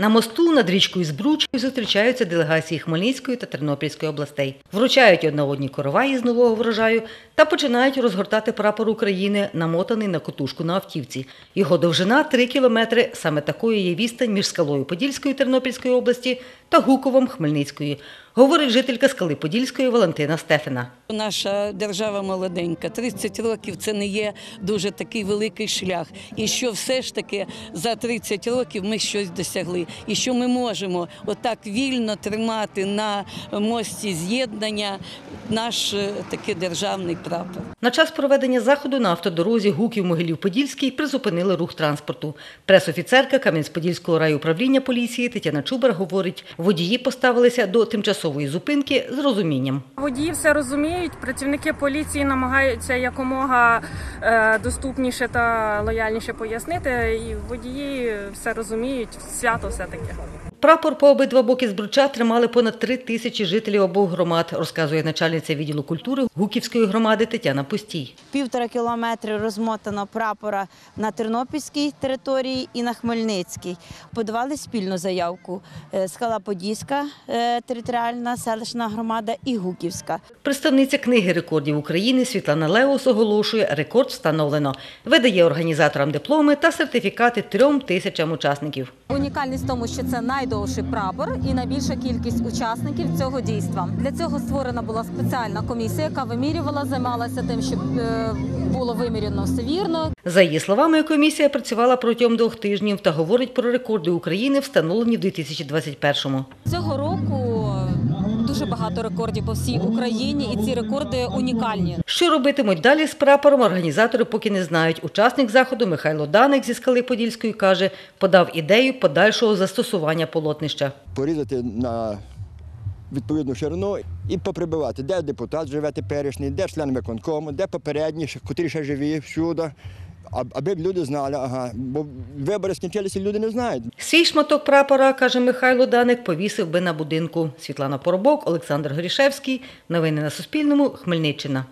На мосту над річкою Збручкою зустрічаються делегації Хмельницької та Тернопільської областей, вручають одна одній короваї з нового врожаю та починають розгортати прапор України, намотаний на котушку на автівці. Його довжина 3 кілометри. Саме такою є відстань між скалою Подільської Тернопільської області та Гуковом Хмельницької, говорить жителька скали Подільської Валентина Стефена. Наша держава молоденька. 30 років це не є дуже такий великий шлях. І що все ж таки за 30 років ми щось досягли. І що ми можемо отак вільно тримати на мості з'єднання наш е, такий державний прапор. На час проведення заходу на автодорозі Гуків Могилів-Подільський призупинили рух транспорту. Пресофіцерка Кам'янець-Подільського райуправління поліції Тетяна Чубар говорить, водії поставилися до тимчасової зупинки з розумінням. Водії все розуміють. Працівники поліції намагаються якомога е, доступніше та лояльніше пояснити. І водії все розуміють. Свято все таке. Прапор по обидва боки збруча тримали понад три тисячі жителів обох громад, розказує начальниця відділу культури Гуківської громади Тетяна Пустій. Півтора кілометри розмотано прапора на Тернопільській території і на Хмельницькій. Подавали спільну заявку е, Скала Подільська е, територіальна селищна громада і Гуківська. Представниця книги рекордів України Світлана Леус оголошує, рекорд встановлено. Видає організаторам дипломи та сертифікати трьом тисячам учасників. Унікальність в тому, що це найдовший прапор і найбільша кількість учасників цього дійства. Для цього створена була спеціальна комісія, яка вимірювала, займалася тим, щоб е, було вимірено все вірно. За її словами, комісія працювала протягом двох тижнів та говорить про рекорди України, встановлені в 2021-му. Цього року дуже багато рекордів по всій Україні, і ці рекорди унікальні. Що робитимуть далі з прапором, організатори поки не знають. Учасник заходу Михайло Даник зі скали Подільської каже, подав ідею подальшого застосування полотнища. порізати на відповідну ширину і поприбивати, де депутат живе теперішній, де член виконкому, де попередній, ще- котрі ще живі всюди. Аби люди знали, ага, бо вибори скінчилися, люди не знають. Свій шматок прапора, каже Михайло Даник, повісив би на будинку. Світлана Поробок, Олександр Горішевський. Новини на Суспільному. Хмельниччина.